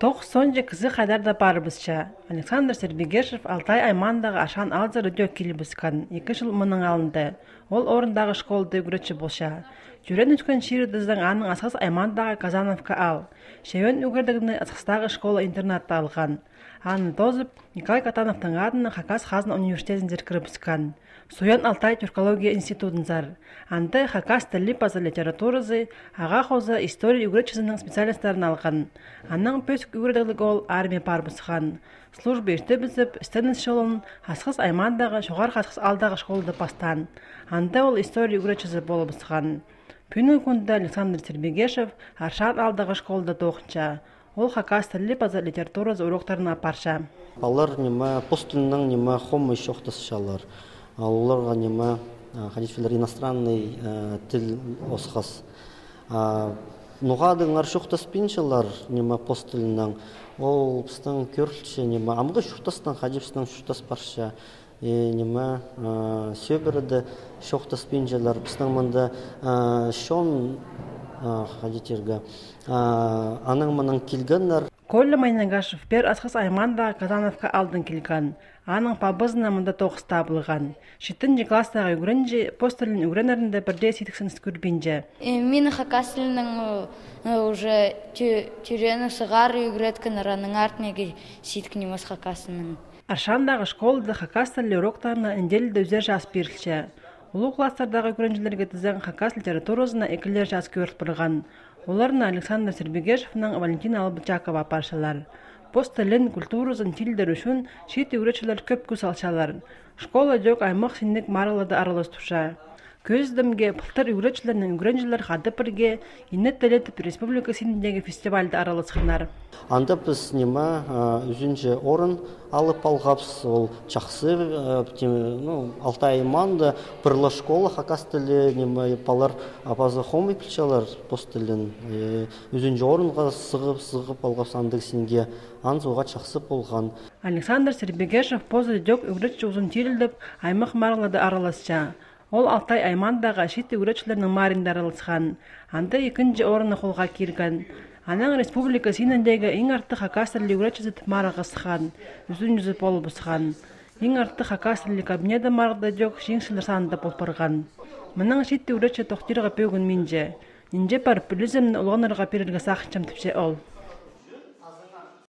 тоқсон же кызы хайдарда барыбызча. Александр сербегешев алтай айманындагы ашан алза өтө килибискан эки жыл мунун алынды. Ол орундагы школда үгүрөчү болша. Жүрен өткөн шиирдыздың аның асқас аймандагы казановка ал. Шевен үгөрдөгүнү асқастагы школа интернатта алган аны тозып николай катановтың адына хакас хазна университетин кыргызстан суян алтай тюркология институтунзар анда хакас тилли база литературазы ага хоза история үгречизинин специалисттарын алган аның пөск үгрөдөгүлүк ол армия барбысхан служба иште бизип стенес шолун хасхыс аймандагы шогар хасхыс алдагы школда бастан анда ол история үгречизи болобусхан Пүнү күндө Александр Тербегешев Аршан алдагы школда тоқча. Ол хакас тилли база литература уроктарын апарша. Алар неме пост тилинен неме хомы шохтасшалар. Аларга неме хадисфилер иностранный тил осхас. Нугадыңар шохтас пинчалар неме пост тилинен. Ол бистен көрче неме амгы шохтастан хадисфилер шохтас парша? Неме сөбірді шоқты спинжелер біздің мында шон хадитерге аның мының келгеннер Колля Майнагашев пер асхас айманда Казановка алдын келген. Аның пабызына мында тоқыс табылған. Шитін же класстағы үгірінже, постелін үгірінерінде бірде сетіксін скүрбинже. Мен хакасылының уже тюрені сығар үгіреткін араның артнеге сеткінеміз хакасының. Аршандагы школада хакас тили уроктарына инделде үзер жаз берилче. Улуу класстардагы көрүнчүлөргө тизен хакас литературасына экилер жаз көрүп турган. Оларны Александр Сербегешевнің Валентина Албычакова апаршалар. Пост тілін, культурасын, тілдер үшін шет үйретшілер көп күс алшалар. Школа жок аймақ синник марылады араластуша. Көздімге пылтыр үйретшілерінің үйреншілер хады бірге инет телетіп республика синіндегі фестивальді араласқанар. Анда біз нема үзінже орын алып алғапс, ол чақсы, ну, алтай айманда бірлі школа хакас тілі нема палар апазы хомы пілчалар пост тілін. Үзінже орынға сығып, сығып алғапс андық синге анзуға чақсы болған. Александр Сербегешев позы дөк үйретші ұзын тирілдіп, аймақ марылады араласча. Ол Алтай аймандағы шет үгүрөчүлөрүнүн мааринде аралашкан. Анда экинчи орунду колго кирген. Анан республика синендеги эң артык хакастерлик үгүрөчүсү марагысхан, үзүн жүзүп болбусхан. Эң артык хакастерлик кабинеде марда жок санында болпорган. Мынын шет үгүрөчү минже. Улганырга ол.